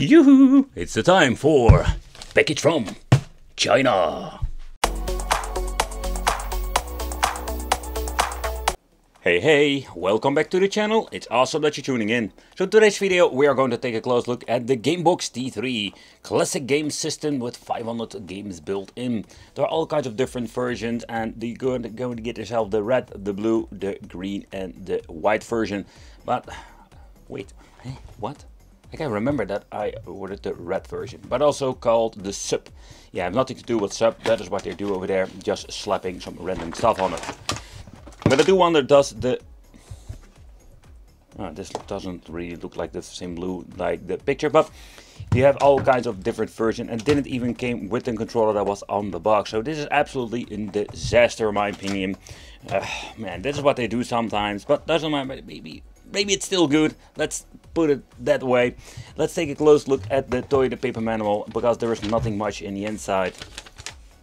Yoo-hoo! It's the time for package from China. Hey hey, welcome back to the channel, it's awesome that you're tuning in. So today's video we are going to take a close look at the Gamebox T3 classic game system with 500 games built in. There are all kinds of different versions and you're going to, going to get yourself the red, the blue, the green and the white version. But wait, hey, what? I can't remember that I ordered the red version, but also called the SUP. Yeah, nothing to do with SUP, that is what they do over there, just slapping some random stuff on it. But I do wonder, does the... Oh, this doesn't really look like the same blue like the picture, but you have all kinds of different versions and didn't even came with the controller that was on the box. So this is absolutely a disaster in my opinion. Uh, man, this is what they do sometimes, but doesn't matter, maybe, maybe it's still good. Let's put it that way. Let's take a close look at the toy, the paper manual, because there is nothing much in the inside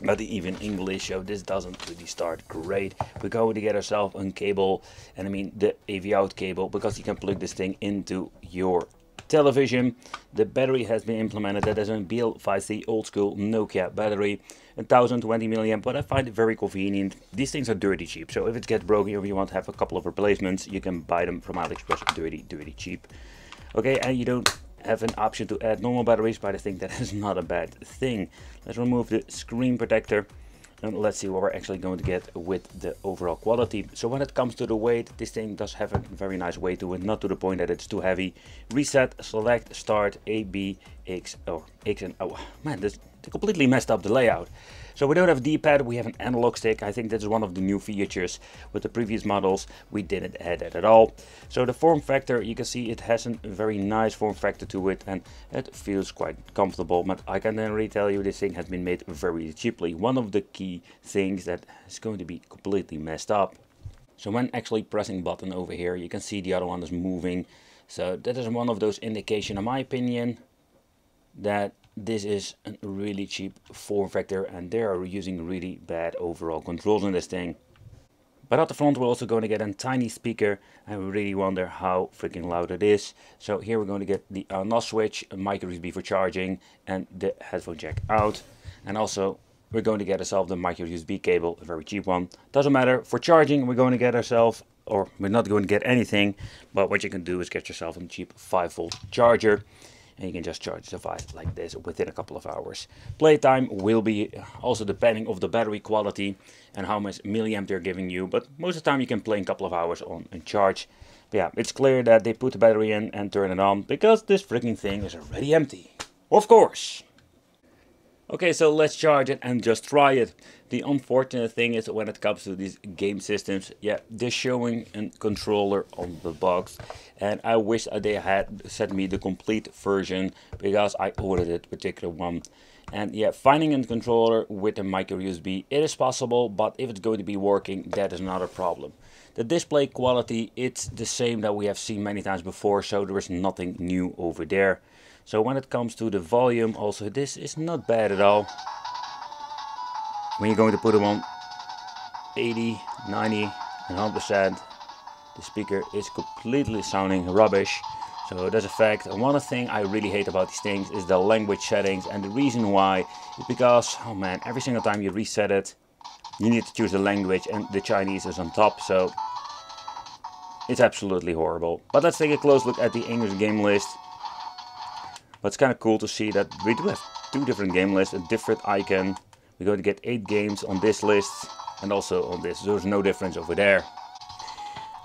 but even English, so this doesn't really start great. We're going to get ourselves a cable, and I mean the AV out cable, because you can plug this thing into your television. The battery has been implemented, that is a BL5C old school Nokia battery, 1020 milliamp, but I find it very convenient. These things are dirty cheap, so if it gets broken or you want to have a couple of replacements, you can buy them from AliExpress dirty, dirty cheap. Okay, and you don't have an option to add normal batteries, but I think that is not a bad thing. Let's remove the screen protector and let's see what we're actually going to get with the overall quality. So when it comes to the weight, this thing does have a very nice weight to it, not to the point that it's too heavy. Reset, select, start, A, B, X, or X and oh man, this completely messed up the layout. So we don't have D-pad, we have an analog stick. I think that's one of the new features. With the previous models, we didn't add that at all. So the form factor, you can see it has a very nice form factor to it and it feels quite comfortable. But I can really tell you this thing has been made very cheaply. One of the key things that is going to be completely messed up. So when actually pressing button over here, you can see the other one is moving. So that is one of those indication, in my opinion, that this is a really cheap form factor and they are using really bad overall controls in this thing. But at the front we're also going to get a tiny speaker I really wonder how freaking loud it is. So here we're going to get the uh, NOS switch, a micro USB for charging and the headphone jack out. And also we're going to get ourselves the micro USB cable, a very cheap one. Doesn't matter, for charging we're going to get ourselves, or we're not going to get anything, but what you can do is get yourself a cheap 5 volt charger and you can just charge the device like this within a couple of hours. Playtime will be also depending of the battery quality and how much milliamp they're giving you, but most of the time you can play a couple of hours on and charge. But yeah, it's clear that they put the battery in and turn it on because this freaking thing is already empty. Of course! Okay, so let's charge it and just try it. The unfortunate thing is when it comes to these game systems, yeah, they're showing a controller on the box. And I wish they had sent me the complete version because I ordered it particular one. And yeah, finding a controller with a micro USB, it is possible, but if it's going to be working, that is not a problem. The display quality, it's the same that we have seen many times before, so there is nothing new over there. So when it comes to the volume, also this is not bad at all. When you're going to put them on 80, 90, 100%, the speaker is completely sounding rubbish. So that's a fact. And one thing I really hate about these things is the language settings. And the reason why is because, oh man, every single time you reset it, you need to choose the language and the Chinese is on top. So it's absolutely horrible. But let's take a close look at the English game list. But it's kind of cool to see that we do have two different game lists, a different icon. We're going to get eight games on this list and also on this. There's no difference over there.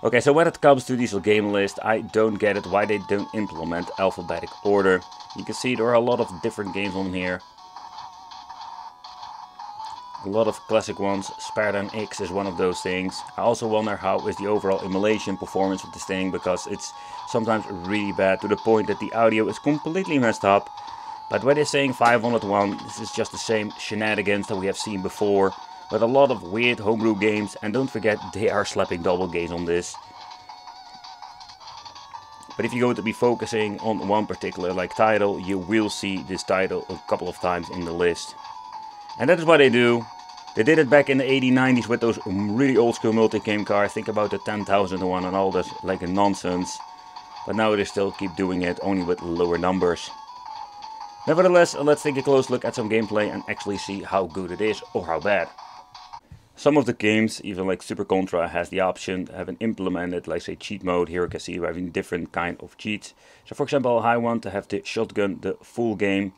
Okay, so when it comes to these game lists, I don't get it why they don't implement alphabetic order. You can see there are a lot of different games on here. A lot of classic ones. Spartan X is one of those things. I also wonder how is the overall emulation performance of this thing because it's sometimes really bad to the point that the audio is completely messed up. But when they're saying 501, this is just the same shenanigans that we have seen before. With a lot of weird homebrew games and don't forget they are slapping double games on this. But if you're going to be focusing on one particular like title, you will see this title a couple of times in the list. And that is what they do. They did it back in the 80s, 90s with those really old school multi-game cars. Think about the 10,001 and all that like nonsense. But now they still keep doing it, only with lower numbers. Nevertheless, let's take a close look at some gameplay and actually see how good it is or how bad. Some of the games, even like Super Contra, has the option to have an implemented, like say cheat mode. Here you can see we're having different kind of cheats. So for example, I want to have the shotgun the full game.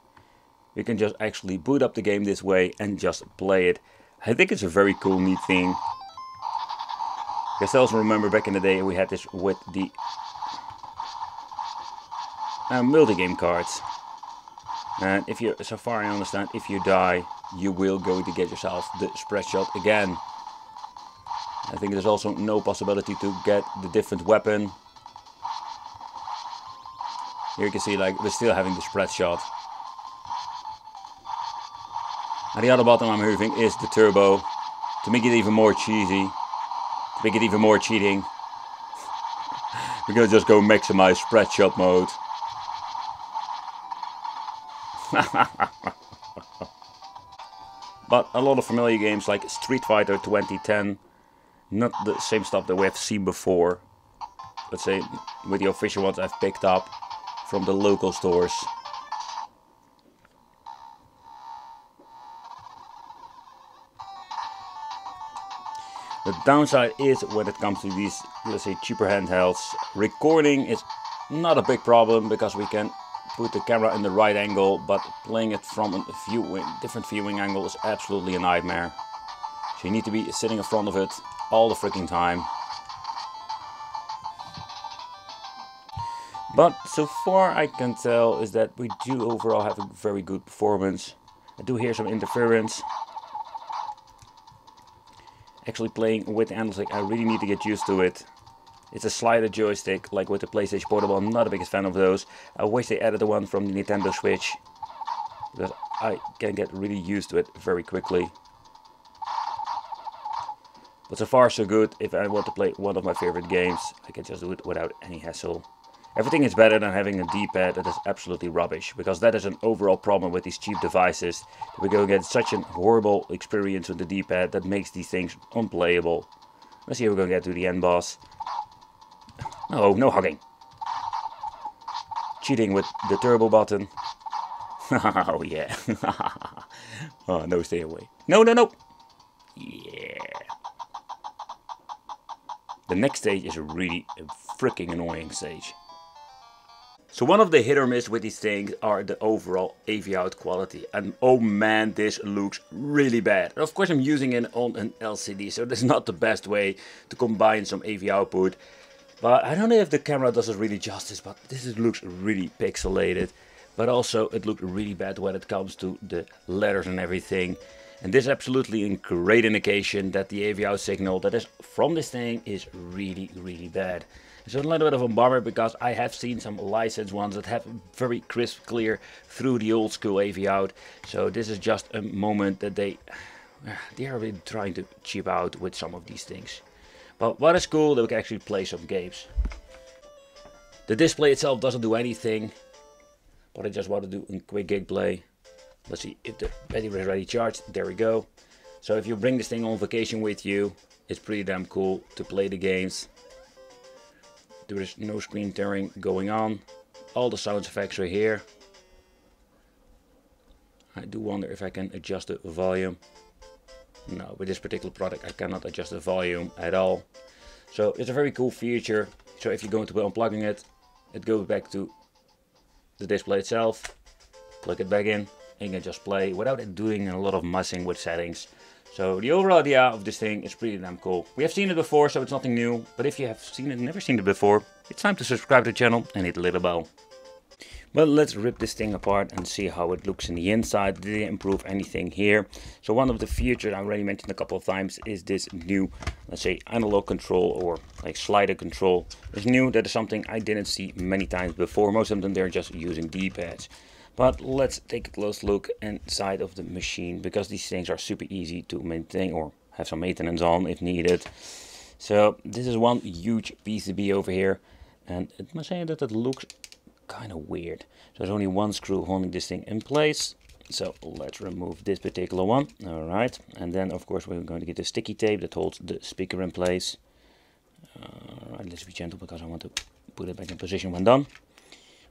We can just actually boot up the game this way and just play it. I think it's a very cool, neat thing. I guess I also remember back in the day we had this with the uh, multi-game cards. And if you, so far I understand, if you die, you will go to get yourself the spread shot again. I think there's also no possibility to get the different weapon. Here you can see like we're still having the spread shot. And the other button I'm moving is the turbo to make it even more cheesy, to make it even more cheating. We're gonna just go maximize spread shot mode. but a lot of familiar games like Street Fighter 2010, not the same stuff that we have seen before. Let's say with the official ones I've picked up from the local stores. The downside is when it comes to these, let's say, cheaper handhelds, recording is not a big problem because we can put the camera in the right angle, but playing it from a view, different viewing angle is absolutely a nightmare. So you need to be sitting in front of it all the freaking time. But so far I can tell is that we do overall have a very good performance. I do hear some interference. Actually playing with the analog stick, I really need to get used to it. It's a slider joystick, like with the PlayStation Portable. I'm not the biggest fan of those. I wish they added the one from the Nintendo Switch. Because I can get really used to it very quickly. But so far so good. If I want to play one of my favorite games, I can just do it without any hassle. Everything is better than having a D-pad that is absolutely rubbish. Because that is an overall problem with these cheap devices. We're going to get such a horrible experience with the D-pad that makes these things unplayable. Let's see if we're going to get to the end boss. Oh, no hugging. Cheating with the turbo button. oh, yeah. oh, no, stay away. No, no, no. Yeah. The next stage is a really freaking annoying stage. So one of the hit or miss with these things are the overall AV out quality. And oh man, this looks really bad. And of course I'm using it on an LCD, so that's not the best way to combine some AV output but I don't know if the camera does it really justice, but this looks really pixelated. But also it looked really bad when it comes to the letters and everything. And this is absolutely a great indication that the AV out signal that is from this thing is really, really bad. It's a little bit of a bummer because I have seen some licensed ones that have very crisp clear through the old school AV out. So this is just a moment that they, they are really trying to cheap out with some of these things. But what is cool that we can actually play some games. The display itself doesn't do anything, but I just want to do a quick gameplay. Let's see if the battery is ready charged. There we go. So if you bring this thing on vacation with you, it's pretty damn cool to play the games. There is no screen tearing going on. All the sound effects are here. I do wonder if I can adjust the volume. No, with this particular product I cannot adjust the volume at all. So it's a very cool feature. So if you're going to be unplugging it, it goes back to the display itself, plug it back in, and you can just play without it doing a lot of messing with settings. So the overall idea of this thing is pretty damn cool. We have seen it before, so it's nothing new. But if you have seen it, never seen it before, it's time to subscribe to the channel and hit the little bell. Well, let's rip this thing apart and see how it looks in the inside. Did it improve anything here? So one of the features I already mentioned a couple of times is this new, let's say, analog control or like slider control. It's new. That is something I didn't see many times before. Most of them, they're just using D-pads. But let's take a close look inside of the machine because these things are super easy to maintain or have some maintenance on if needed. So this is one huge PCB over here and it must say that it looks kind of weird. So there's only one screw holding this thing in place. So let's remove this particular one. All right. And then, of course, we're going to get the sticky tape that holds the speaker in place. All right, let's be gentle because I want to put it back in position when done.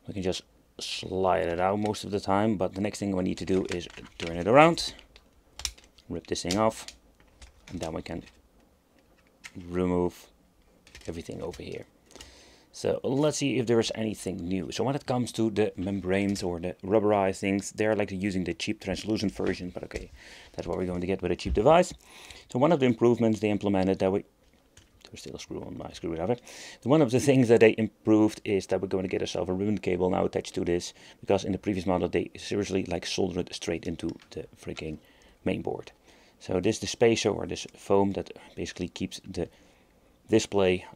We can just slide it out most of the time, but the next thing we need to do is turn it around, rip this thing off, and then we can remove everything over here. So let's see if there is anything new. So when it comes to the membranes or the rubberized things, they're like using the cheap translucent version, but okay, that's what we're going to get with a cheap device. So one of the improvements they implemented that we still screw on my screwdriver. One of the things that they improved is that we're going to get ourselves a ribbon cable now attached to this, because in the previous model they seriously like soldered it straight into the freaking mainboard. So this is the spacer or this foam that basically keeps the display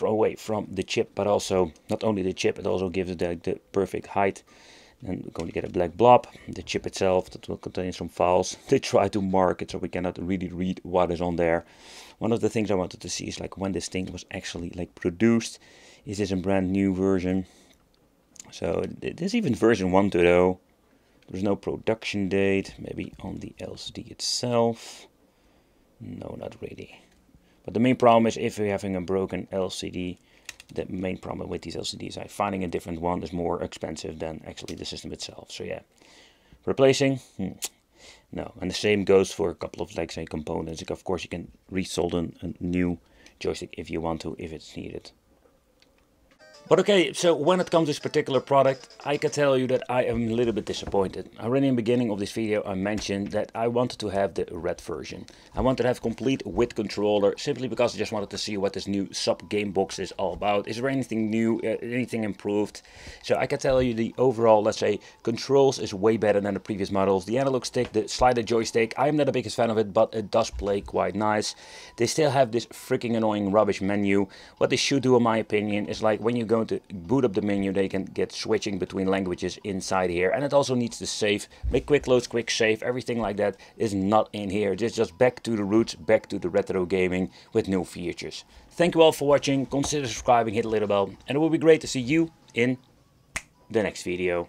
away from the chip, but also not only the chip, it also gives it the perfect height. And we're going to get a black blob, the chip itself that will contain some files. They try to mark it so we cannot really read what is on there. One of the things I wanted to see is like when this thing was actually like produced. Is this a brand new version? So there's even version 1 to though. There's no production date, maybe on the LCD itself. No, not really. But the main problem is if you're having a broken LCD, the main problem with these LCDs, I finding a different one is more expensive than actually the system itself. So yeah, replacing, hmm. no. And the same goes for a couple of like say components. Like, of course, you can resolder a new joystick if you want to, if it's needed. But okay, so when it comes to this particular product, I can tell you that I am a little bit disappointed. Already in the beginning of this video I mentioned that I wanted to have the red version. I wanted to have complete with controller simply because I just wanted to see what this new SUP game box is all about. Is there anything new, uh, anything improved? So I can tell you the overall, let's say, controls is way better than the previous models. The analog stick, the slider joystick, I'm not the biggest fan of it, but it does play quite nice. They still have this freaking annoying rubbish menu. What they should do in my opinion is like when you going to uh, boot up the menu, they can get switching between languages inside here. And it also needs to save, make quick loads, quick save, everything like that is not in here. It's just back to the roots, back to the retro gaming with new features. Thank you all for watching. Consider subscribing, hit the little bell, and it will be great to see you in the next video.